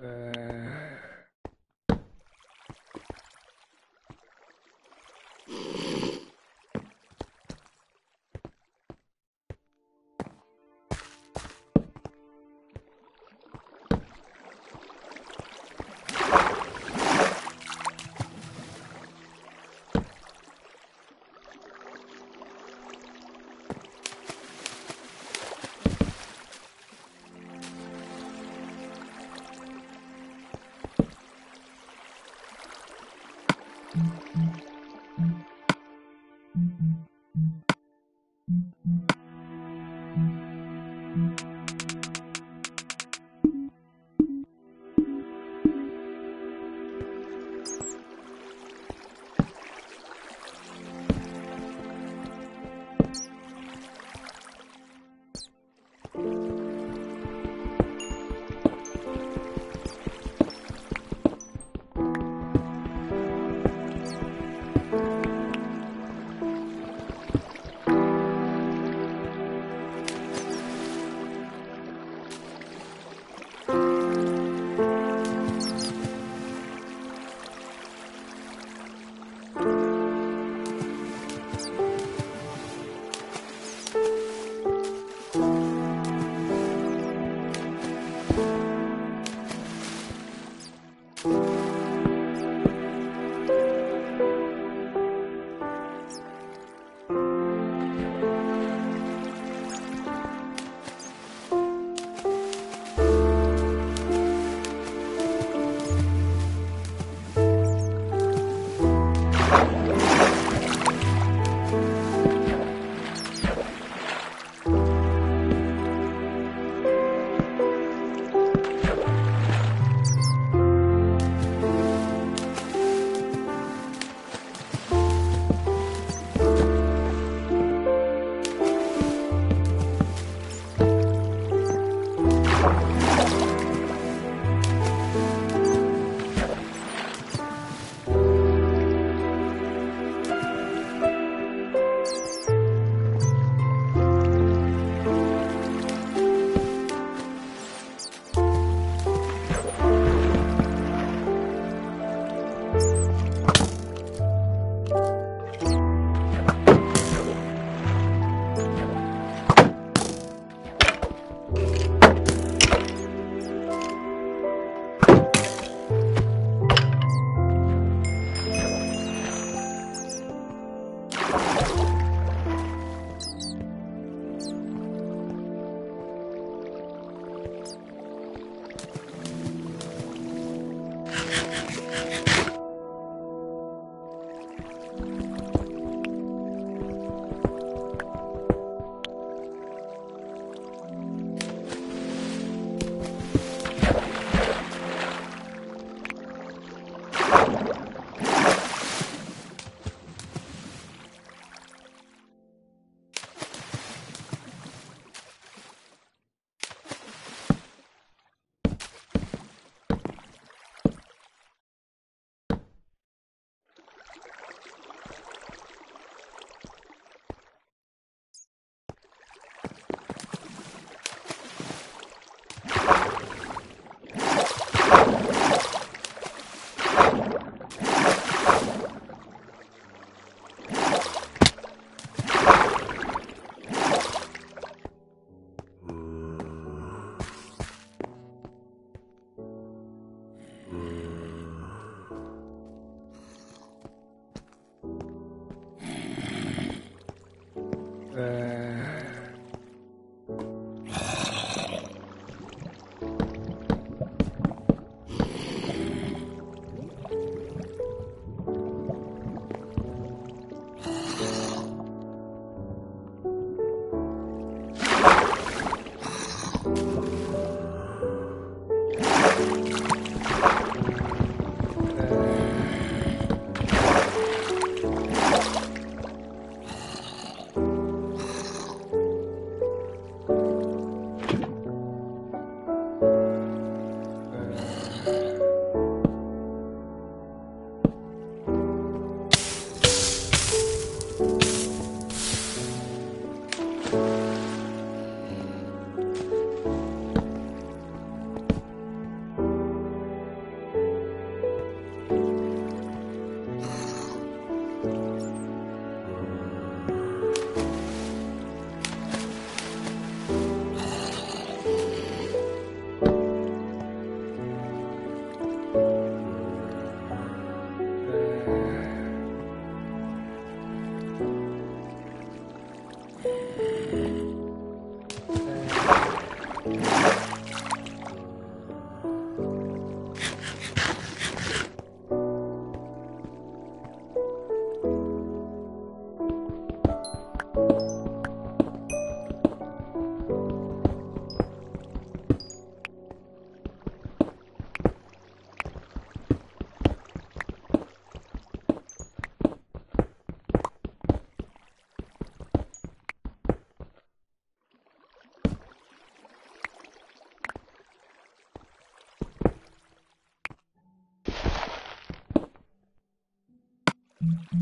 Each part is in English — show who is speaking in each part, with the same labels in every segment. Speaker 1: 呃。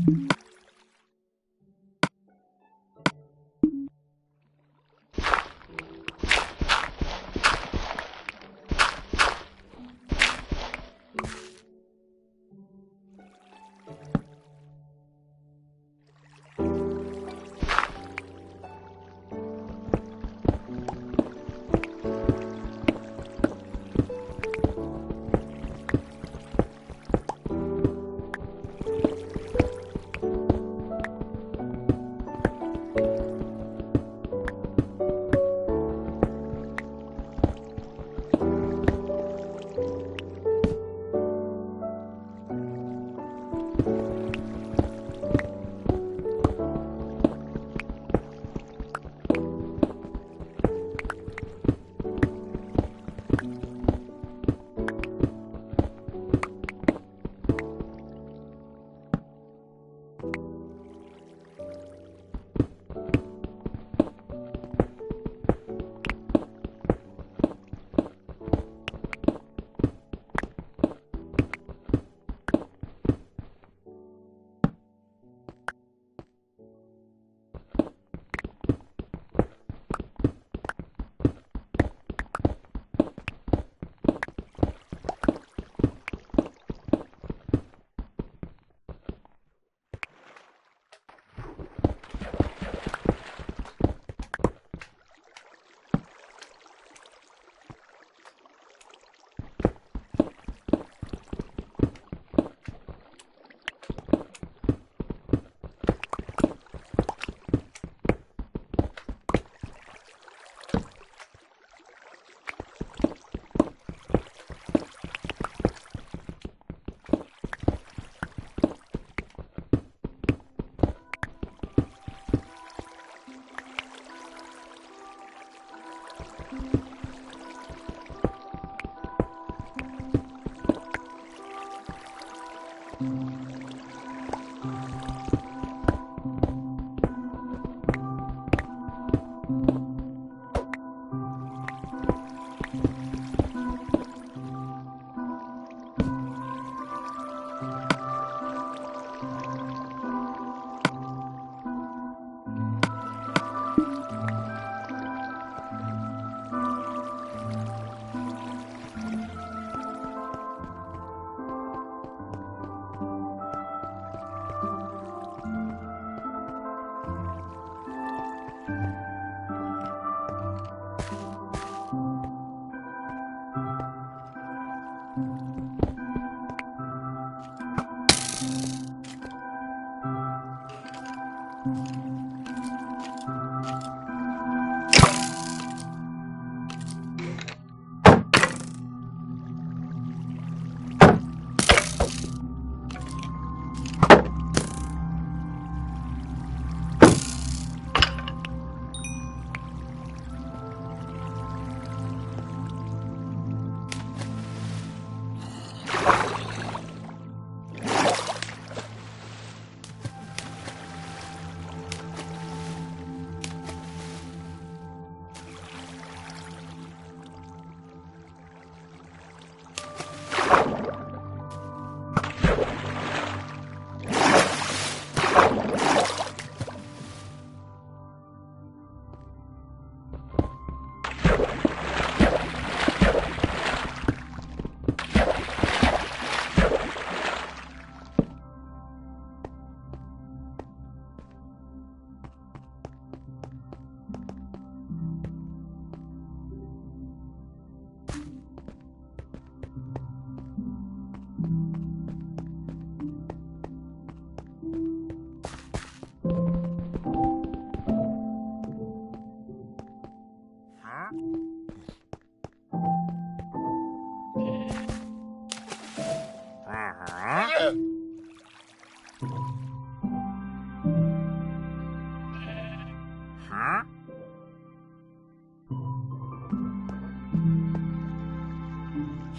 Speaker 1: Thank you.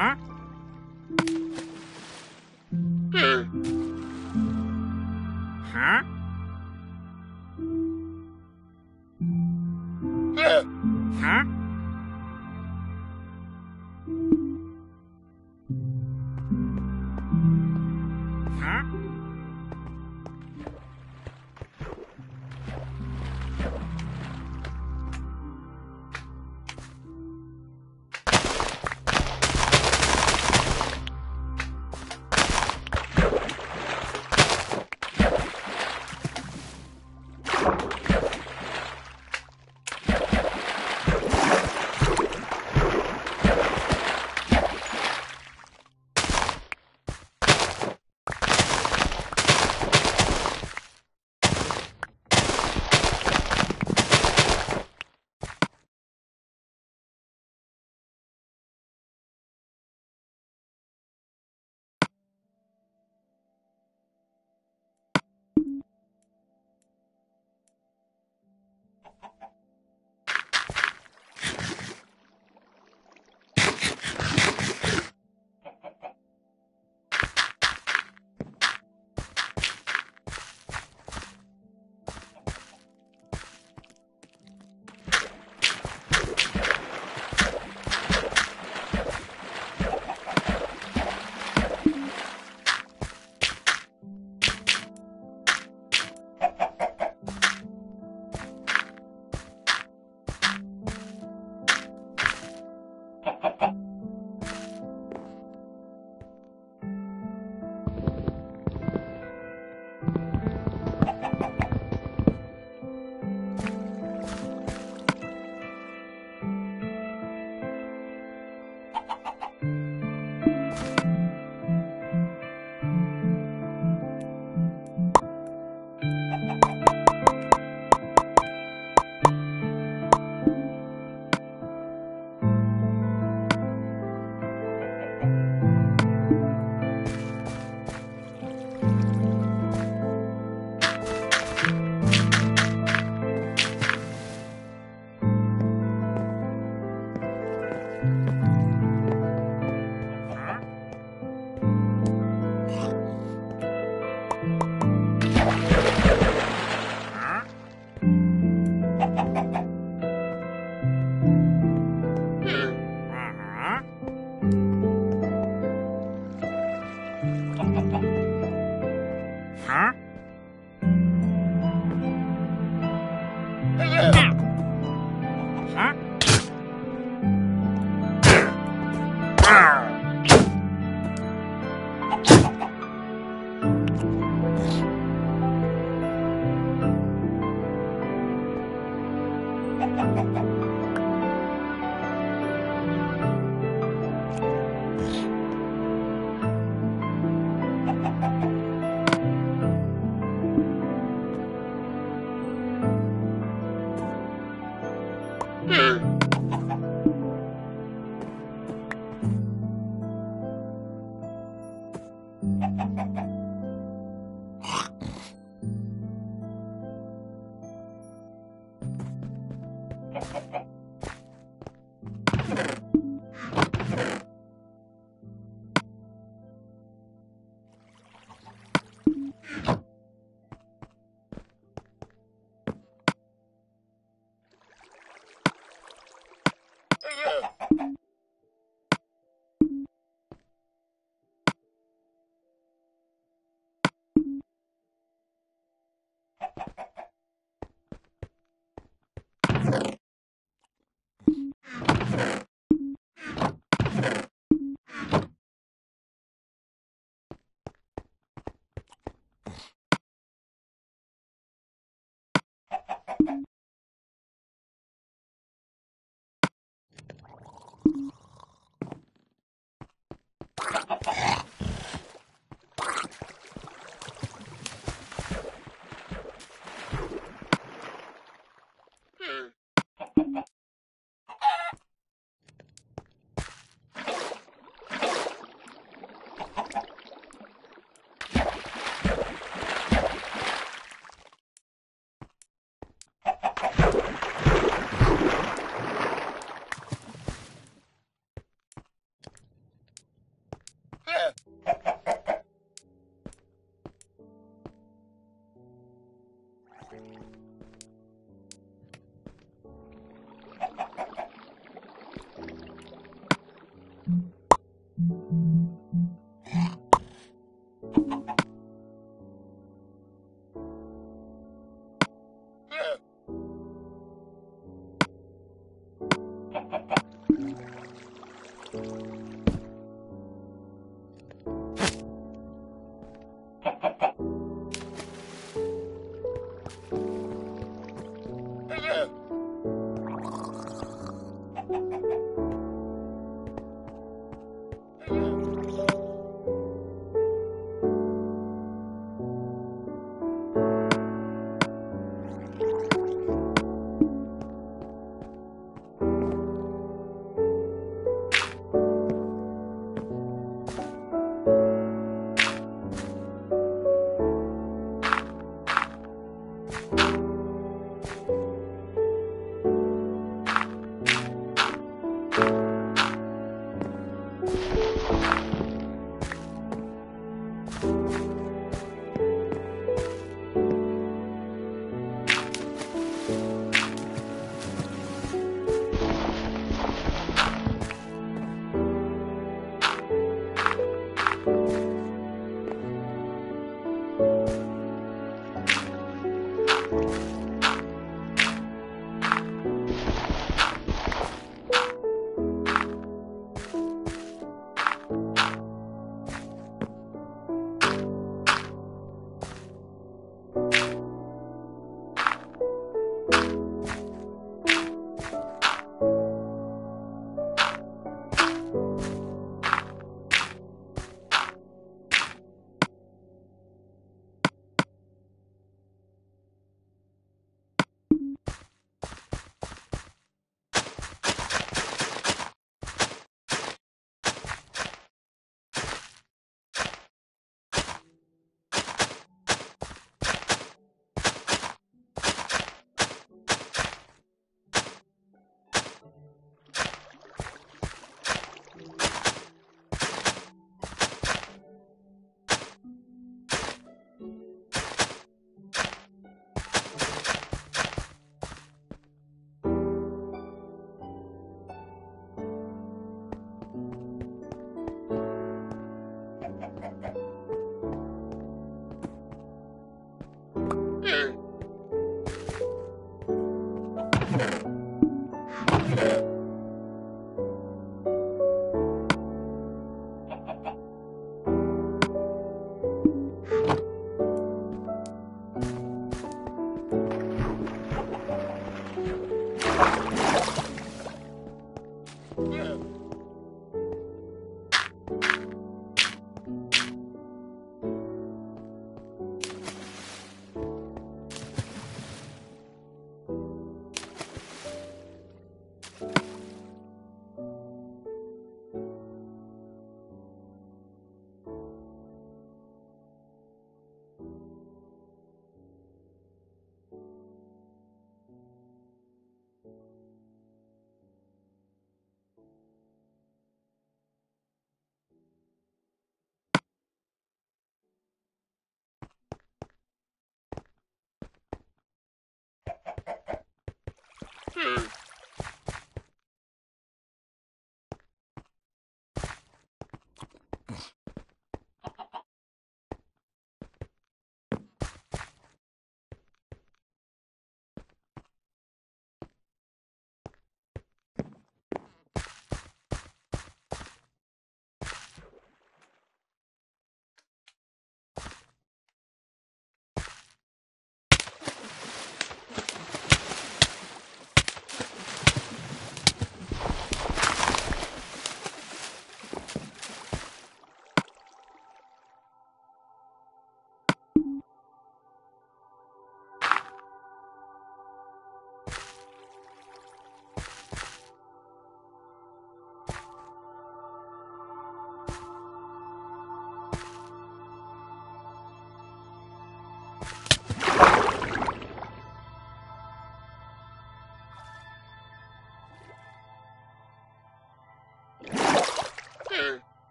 Speaker 1: huh? Hmm.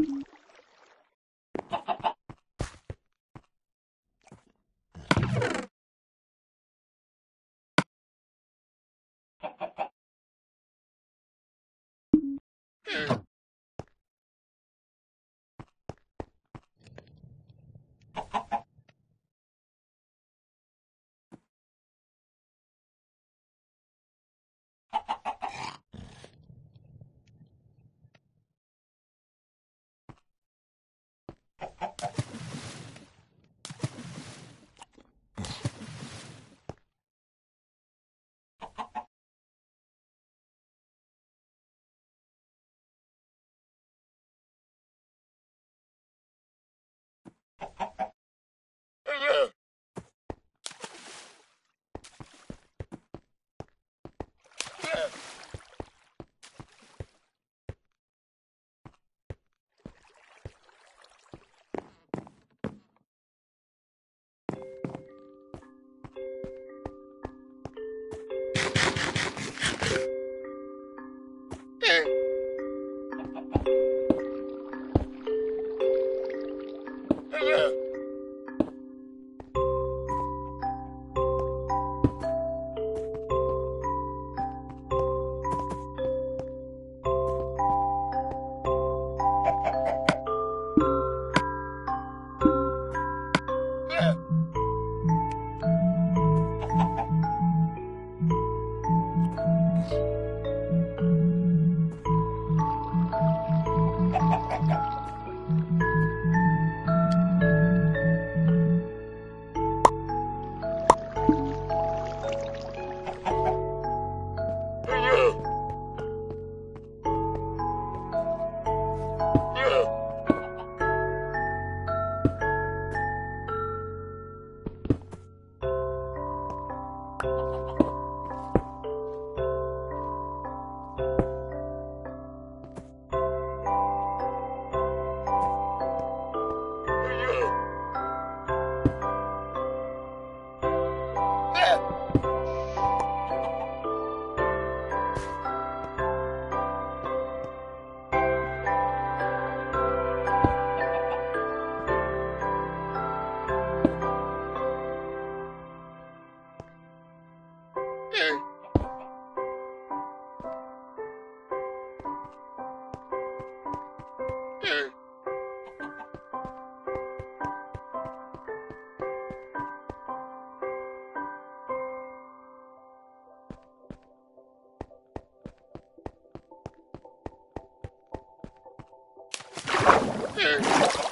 Speaker 1: Thank you. Thank you.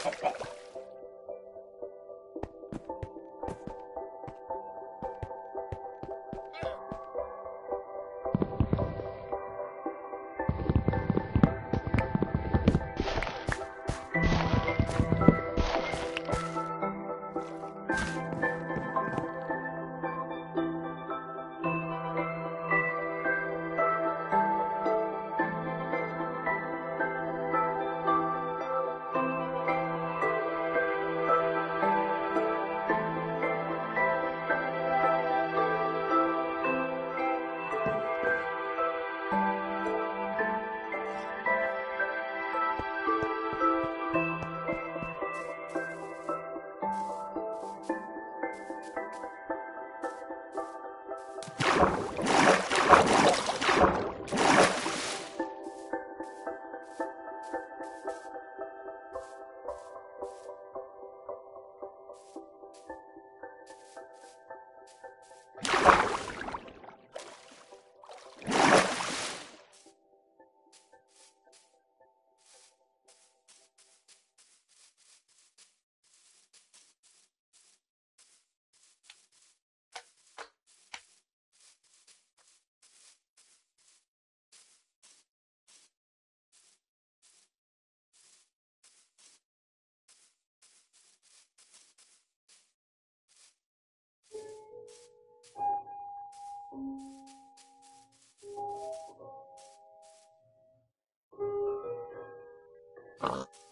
Speaker 1: あ。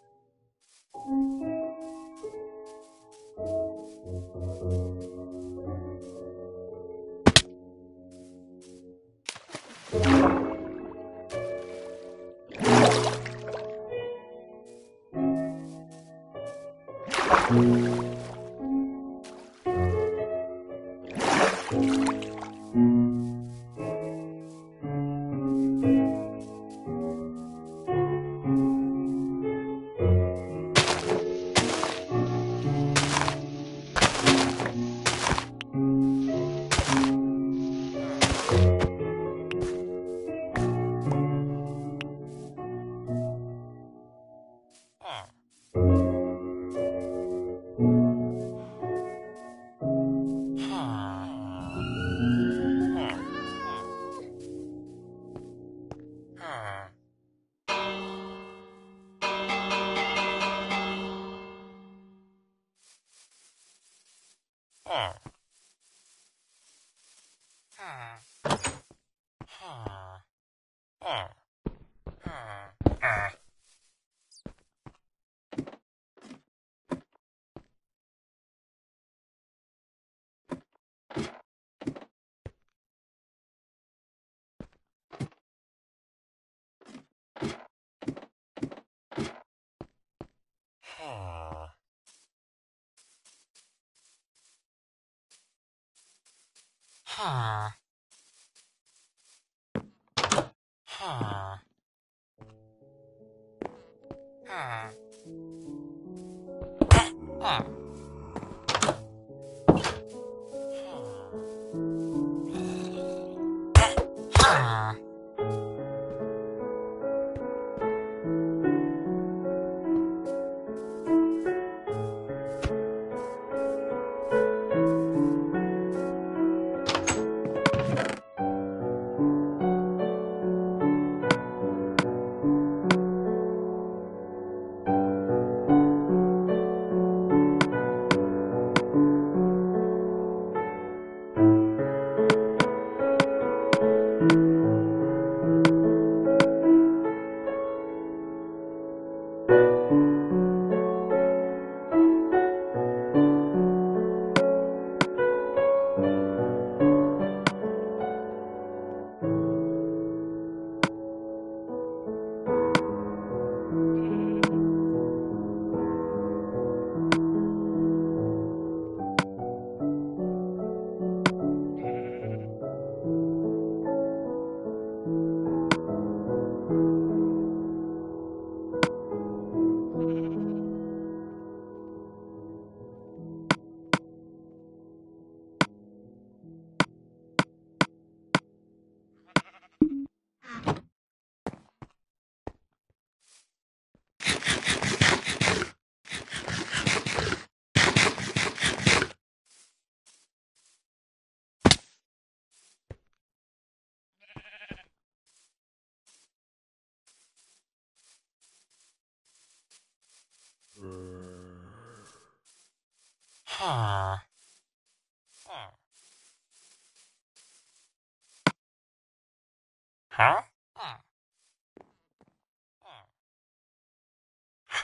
Speaker 1: Ah.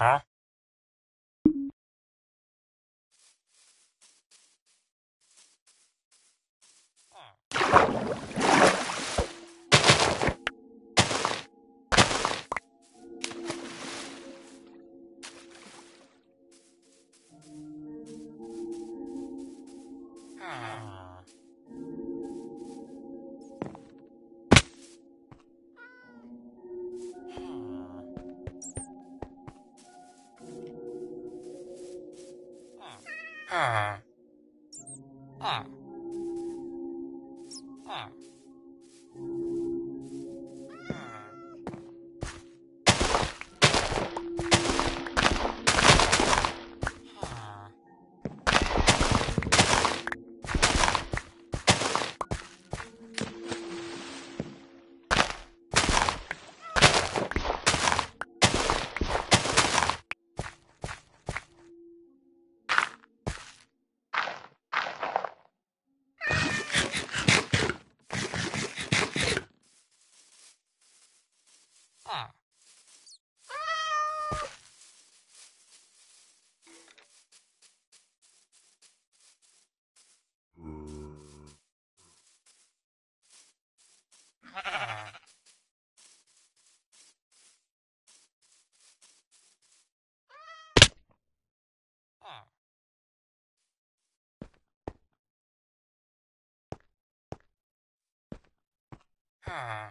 Speaker 1: huh Huh.